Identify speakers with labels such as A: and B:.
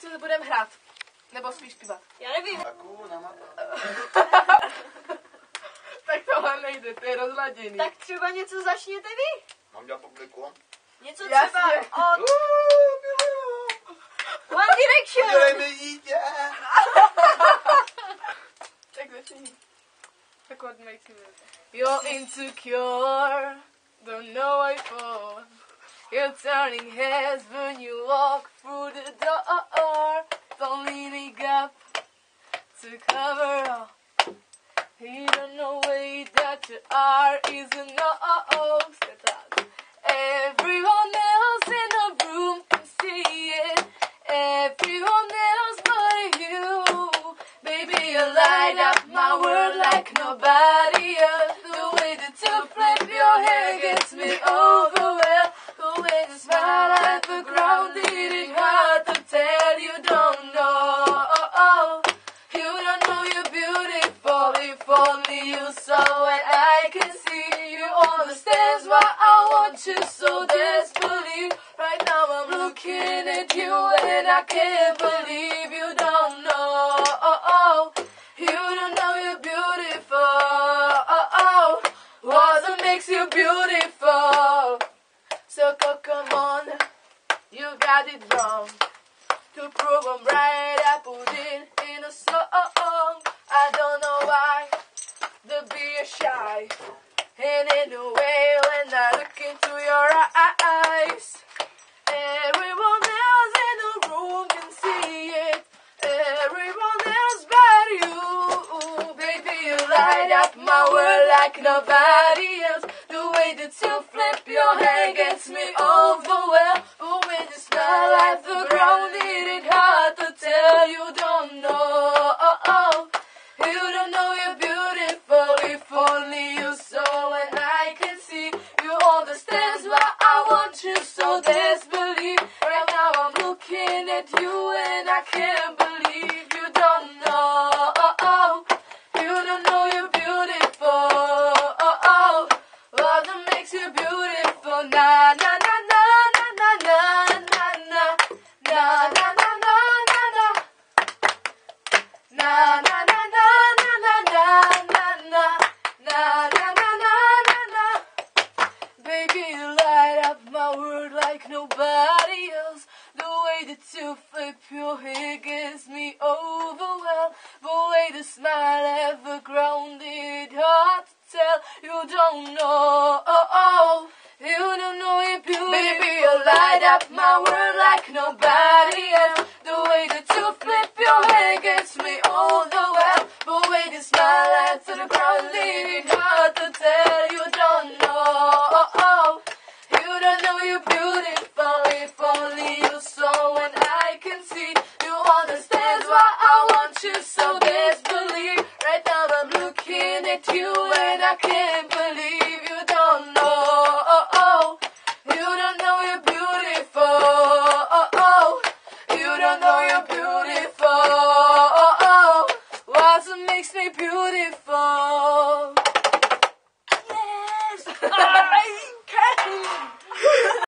A: tak co budeme hrát? Nebo spíš zpívat?
B: Já nevím.
A: Tak tohle nejde, to je rozladěný.
B: Tak třeba něco začněte vy.
C: Mám dělat publikum?
B: Něco
A: Jasně.
B: třeba od. One Direction.
C: Udělej mi dítě.
A: Tak začni. Tak you You're insecure, don't know why for. You're turning heads when you walk through the door. Don't leaning up to cover up. You don't know way that you are is a no. Everyone else in the room can see it. Everyone else but you. Baby, you light up my world like nobody else. The way that you flip your hair gets me overwhelmed. Only you saw what I can see. You understand why I want you so desperately. Right now I'm looking at you and I can't believe you don't know. You don't know you're beautiful. What makes you beautiful? So come on, you got it wrong. To prove I'm right, I put it in a song. I don't know why the be shy. And in a way, when I look into your eyes, everyone else in the room can see it. Everyone else but you, baby, you light up my world like nobody else. The way that you flip your hair gets me overwhelmed. But when you smile at the ground, it ain't hard to tell you don't know. You don't know you're beautiful only you saw and I can see. You understand why I want you so desperately. Right now I'm looking at you and I can't believe you don't know. You don't know you're beautiful. What that makes you beautiful? Na na na na na na na na na na na. Na na na na na Baby, you light up my world like nobody else. The way that you flip your hair gets me overwhelmed. The way the smile ever grounded, hard to tell. You don't know. oh, You don't know you're beautiful. Baby, you light up my world like nobody else. you and I can't believe you don't know. Oh, oh. You don't know you're beautiful. Oh, oh. You don't know you're beautiful. Oh, oh. What makes me beautiful?